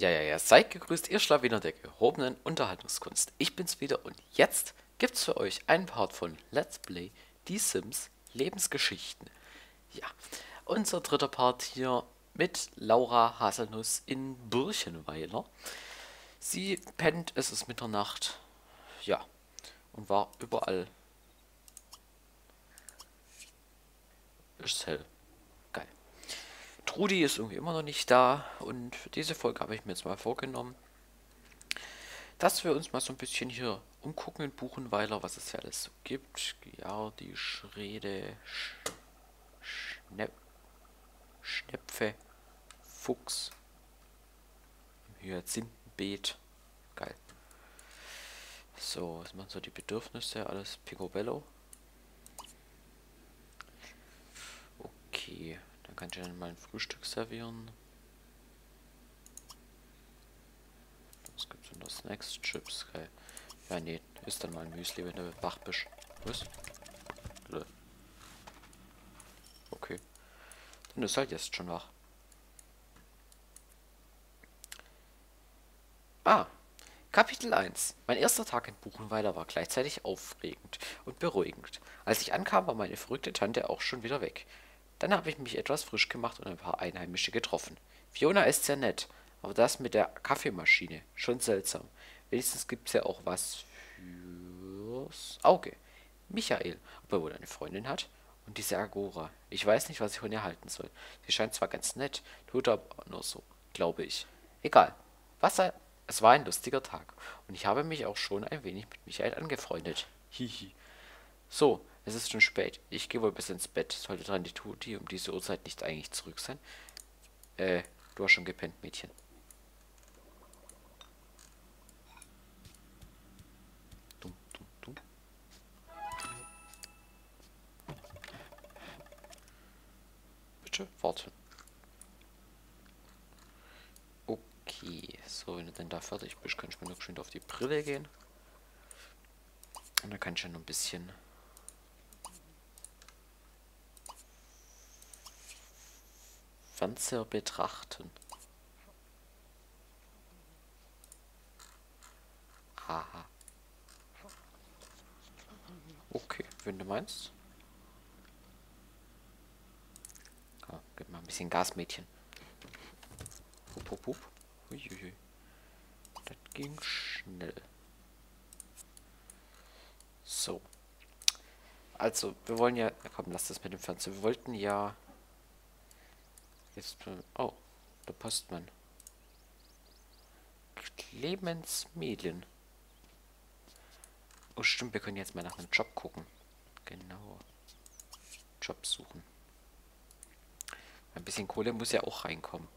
Ja, ja, ja, seid gegrüßt, ihr Schlawiner der gehobenen Unterhaltungskunst. Ich bin's wieder und jetzt gibt's für euch einen Part von Let's Play Die Sims Lebensgeschichten. Ja, unser dritter Part hier mit Laura Haselnuss in Birchenweiler. Sie pennt, es ist Mitternacht, ja, und war überall. Ist hell. Trudi ist irgendwie immer noch nicht da und für diese Folge habe ich mir jetzt mal vorgenommen, dass wir uns mal so ein bisschen hier umgucken in Buchenweiler, was es ja alles so gibt. Ja, die Schrede, Sch Schnepp, Schnepfe, Fuchs, Hyazinthenbeet. Geil. So, was machen so die Bedürfnisse? Alles Picobello. Okay. Kann ich dann mal ein Frühstück servieren. Was gibt's denn da? Snacks, Chips, geil. Ja, nee, isst dann mal ein Müsli, wenn du wach bist. Was? Okay. Dann ist halt jetzt schon wach. Ah, Kapitel 1. Mein erster Tag in Buchenweiler war gleichzeitig aufregend und beruhigend. Als ich ankam, war meine verrückte Tante auch schon wieder weg. Dann habe ich mich etwas frisch gemacht und ein paar Einheimische getroffen. Fiona ist sehr nett, aber das mit der Kaffeemaschine, schon seltsam. Wenigstens gibt's ja auch was fürs Auge. Michael, ob er wohl eine Freundin hat? Und diese Agora. Ich weiß nicht, was ich von ihr halten soll. Sie scheint zwar ganz nett, tut aber nur so, glaube ich. Egal. Was es war ein lustiger Tag. Und ich habe mich auch schon ein wenig mit Michael angefreundet. Hihi. So, es ist schon spät. Ich gehe wohl bis ins Bett. Sollte dran die Tuti um diese Uhrzeit nicht eigentlich zurück sein? Äh, du hast schon gepennt, Mädchen. Dumm, dumm, dumm. Bitte warten. Okay, so, wenn du denn da fertig bist, kann ich mir noch schön auf die Brille gehen. Und dann kann ich ja noch ein bisschen Fernseher betrachten. Aha. Okay, wenn du meinst. Oh, gib mal ein bisschen Gas, Mädchen. Hup, hup, hup. Uiuiui. Das ging schnell. So. Also, wir wollen ja... Komm, lass das mit dem Fernseher. Wir wollten ja Jetzt, oh, der Postmann. Clemens Medien. Oh stimmt, wir können jetzt mal nach einem Job gucken. Genau. Job suchen. Ein bisschen Kohle muss ja auch reinkommen.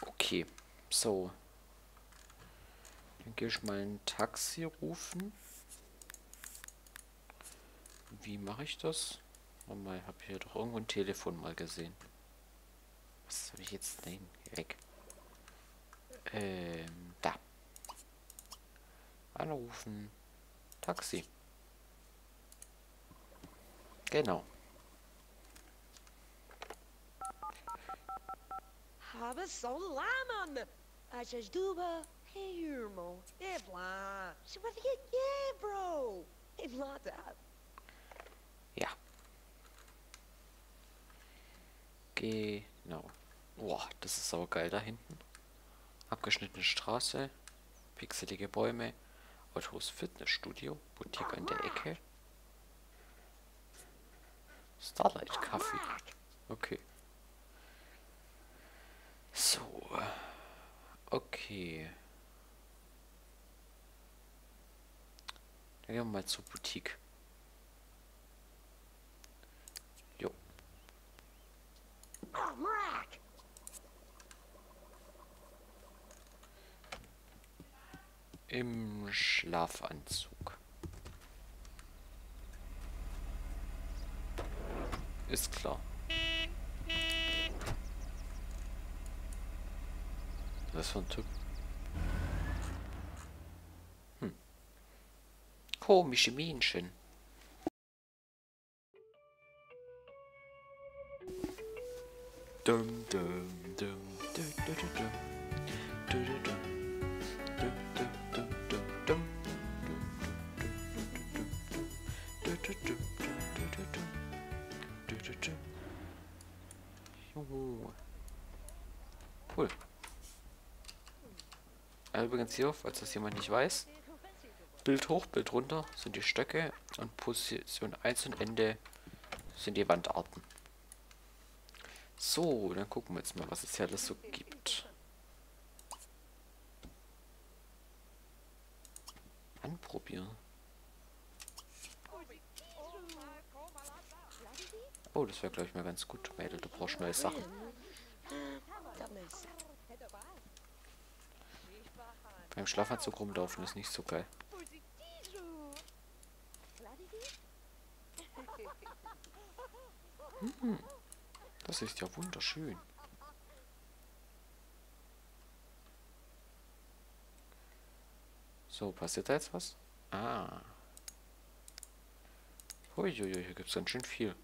Okay, so. Dann gehe ich mal ein Taxi rufen. Wie mache ich das? Oh mal, habe hier doch irgendwo ein Telefon mal gesehen. Was habe ich jetzt? Nein, weg. Ähm, da. Anrufen. Taxi. Genau. Habe Solomon. Achas duba. Hey, irmão. É lá. Se vai ficar é, bro. É lá da. Ja. Genau. Boah, das ist aber geil da hinten. Abgeschnittene Straße, pixelige Bäume, Autos Fitnessstudio, Boutique an der Ecke. Starlight Kaffee. Okay. So. Okay. Dann gehen wir mal zur Boutique. Jo. Im Schlafanzug. Ist klar. Was für ein Typ? Hm. Komische Mähnchen. Dum, dum, dum, dum, dum, dum, dum, dum, dum. Übrigens hier, falls das jemand nicht weiß, Bild hoch, Bild runter sind die Stöcke und Position 1 und Ende sind die Wandarten. So, dann gucken wir jetzt mal, was es hier alles so gibt. Anprobieren. Oh, das wäre, glaube ich, mal ganz gut. Mädel, du brauchst neue Sachen. Beim Schlafanzug rumlaufen ist nicht so geil. Hm, das ist ja wunderschön. So, passiert da jetzt was? Ah. Uiuiui, hier gibt es ganz schön viel.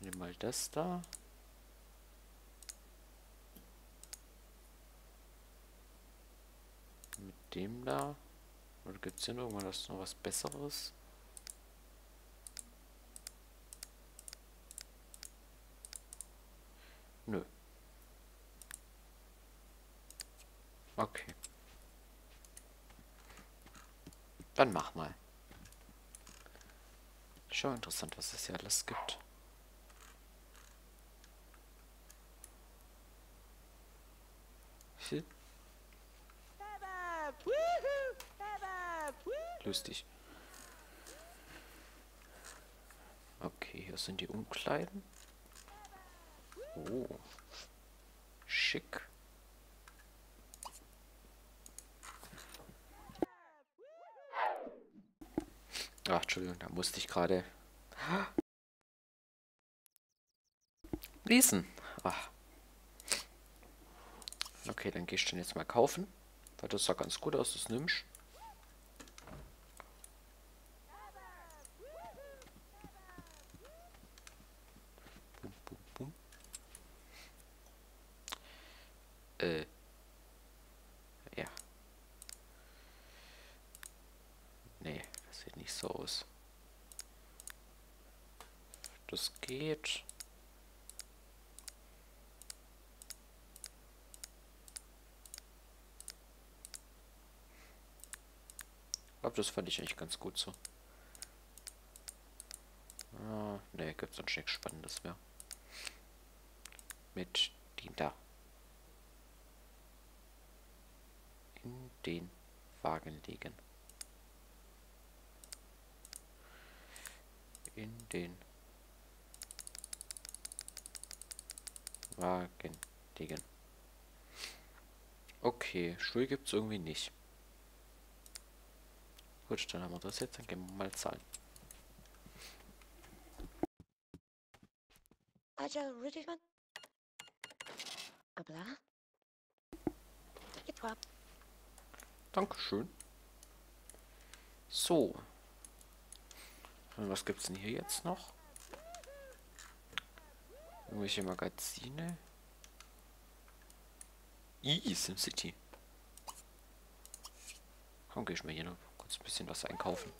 Nimm mal das da. Mit dem da. Oder gibt es noch irgendwas noch was Besseres? Nö. Okay. Dann mach mal. Schon interessant, was es hier alles gibt. Viel. Lustig. Okay, hier sind die Umkleiden. Oh. Schick. Ach, Entschuldigung, da musste ich gerade lesen. Ach. Okay, dann gehst du jetzt mal kaufen. Weil das sah ganz gut aus, das nimmst. Bum, bum, bum. Äh. Ja. Nee, das sieht nicht so aus. Das geht. Glaube, das fand ich eigentlich ganz gut so. Ah, ne, gibt es sonst nichts Spannendes mehr. Mit den da. In den Wagen legen. In den Wagen legen. Okay, Schuhe gibt es irgendwie nicht. Gut, dann haben wir das jetzt, dann gehen wir mal zahlen. Also, Rüdiger. Abla. Etwa. Dankeschön. So. Was gibt's denn hier jetzt noch? Irgendwelche Magazine. I, SimCity. Komm, geh ich mal hier noch kurz ein bisschen was einkaufen.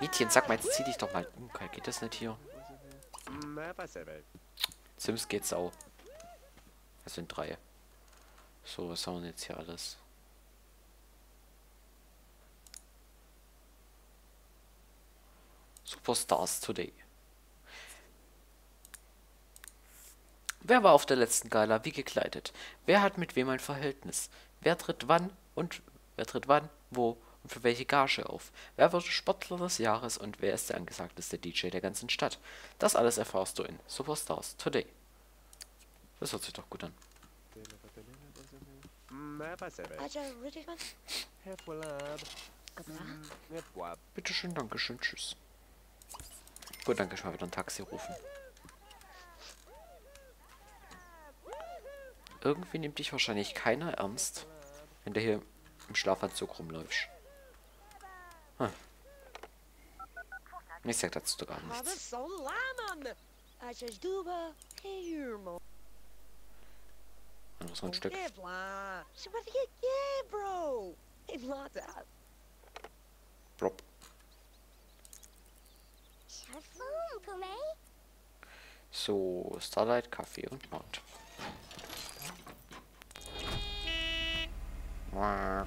Mädchen, sag mal, jetzt zieh dich doch mal um. Geht das nicht hier? Sims geht sau. Das sind drei. So, was haben wir jetzt hier alles? Superstars Today. Wer war auf der letzten Gala wie gekleidet? Wer hat mit wem ein Verhältnis? Wer tritt wann und Wer tritt wann, wo und für welche Gage auf? Wer wird Sportler des Jahres und wer ist der angesagteste DJ der ganzen Stadt? Das alles erfährst du in Superstars Today. Das hört sich doch gut an. Aja Riddickman? Bitteschön, Dankeschön, tschüss. Gut, danke, ich mal wieder ein Taxi rufen. Irgendwie nimmt dich wahrscheinlich keiner ernst, wenn du hier im Schlafanzug rumläufst. Hm. Ich sag dazu sogar nichts. Dann muss man ein Stück. Blop. So, Starlight, Kaffee und Mount. Boom.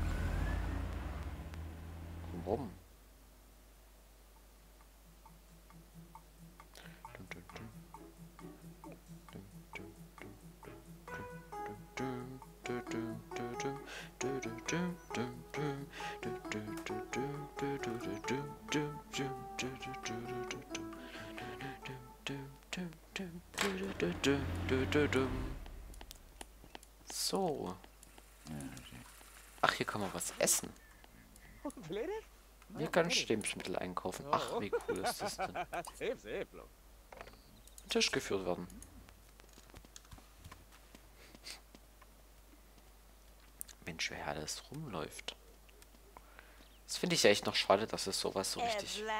So. Ach, hier kann man was essen. Hier kann ich Lebensmittel einkaufen. Ach, wie cool ist das denn? Tisch geführt werden. Mensch, wer alles rumläuft. Das finde ich ja echt noch schade, dass es sowas so richtig Evla!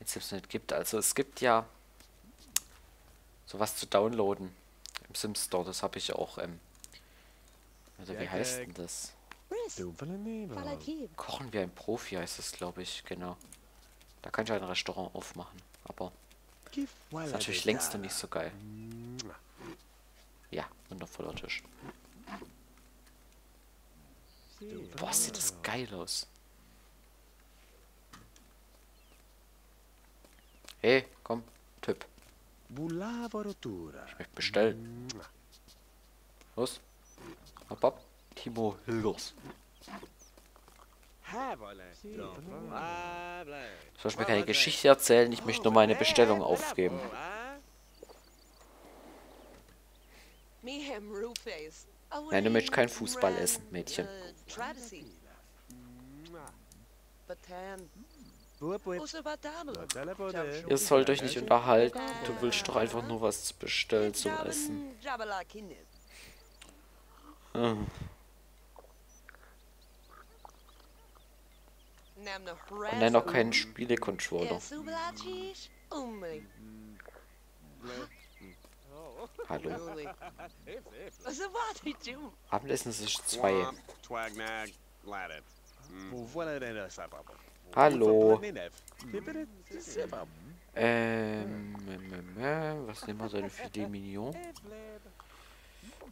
jetzt selbst nicht gibt. Also es gibt ja sowas zu downloaden im Sims Store. Das habe ich auch. Ähm, oder wie Ja, heißt denn das? Falakib. Kochen wie ein Profi heißt es, glaube ich, genau. Da kann ich ein Restaurant aufmachen. Aber ist natürlich längst noch nicht so geil. Ja, wundervoller Tisch. Boah, sieht das geil aus. Hey, komm, Typ. Ich möchte bestellen. Los. Hopp, hopp. Timo Hilgers. Soll ich mir keine Geschichte erzählen? Ich möchte nur meine Bestellung aufgeben. Nein, du möchtest keinen Fußball essen, Mädchen. Ihr sollt euch nicht unterhalten. Du willst doch einfach nur was bestellen zum Essen. Und nenn doch keinen Spielecontroller. Hallo. Abendessen ist es zwei. Hallo. Ähm, ähm, ähm, ähm, was nehmen wir denn für die Mignon?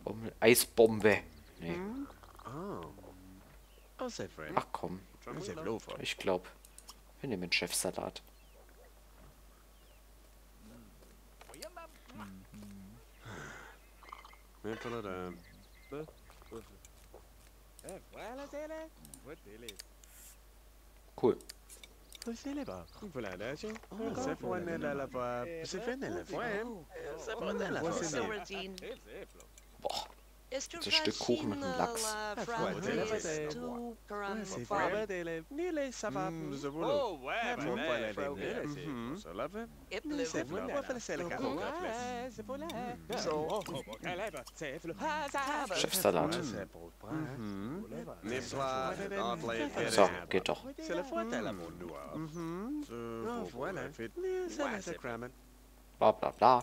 Um, Eisbombe. Nee. Ach komm, ich glaube, wir nehmen Chefsalat. Cool. Boah, Das Stück Kuchen mit dem Lachs. Chefsalat. So, geht doch. Bla bla bla.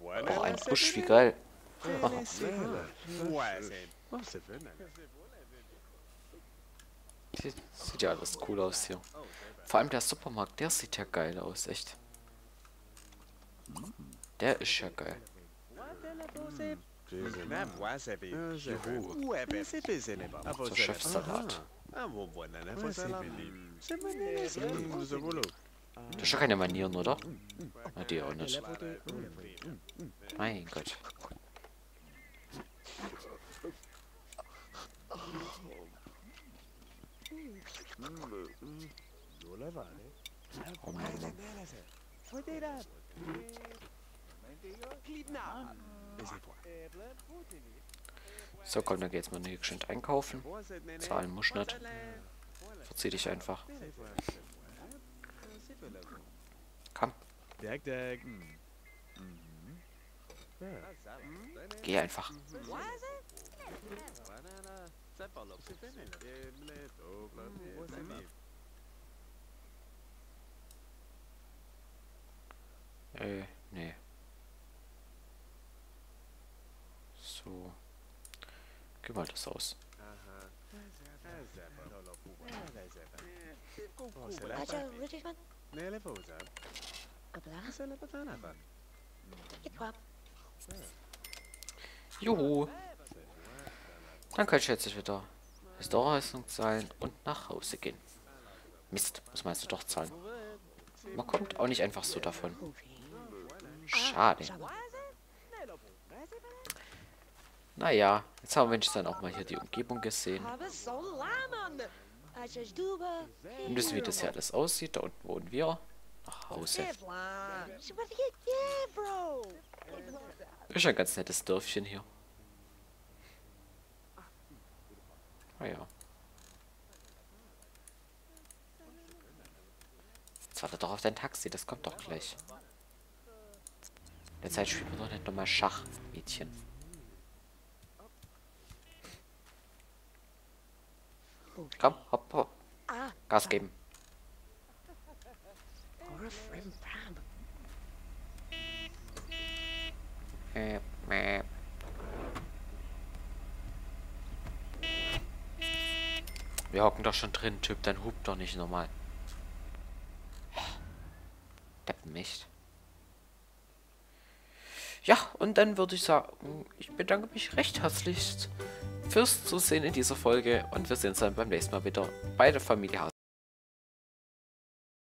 Oh, ein Busch, wie geil. Sieht, sieht ja alles cool aus hier. Vor allem der Supermarkt, der sieht ja geil aus, echt. Der ist ja geil. So Chefsalat. Das ist ja keine Manieren, oder? Na, die auch nicht. Mein Gott. Oh mein So, komm, dann geht's mal nicht geschwind einkaufen. Zahlen muss nicht. Verzieh dich einfach. Komm geh einfach. Äh, nee. So. Geh mal das aus. Itwap, Juhu. Dann kann ich jetzt wieder Restaurantleistung zahlen und nach Hause gehen. Mist, muss man jetzt doch zahlen. Man kommt auch nicht einfach so davon. Schade. Naja, jetzt haben wir wenigstens dann auch mal hier die Umgebung gesehen. Und wissen, wie das hier alles aussieht. Da unten wohnen wir. Nach Hause. Ist ein ganz nettes Dörfchen hier. Naja. Jetzt warte doch auf dein Taxi, das kommt doch gleich. In der Zeit spielen wir doch nicht nochmal Schach, Mädchen. Komm, hopp, hopp. Ah, Gas geben. Wir hocken doch schon drin, Typ, dann hupt doch nicht normal. Deppenmächt. Ja, und dann würde ich sagen, ich bedanke mich recht herzlich fürs Zusehen in dieser Folge und wir sehen uns dann beim nächsten Mal wieder bei der Familie Haas.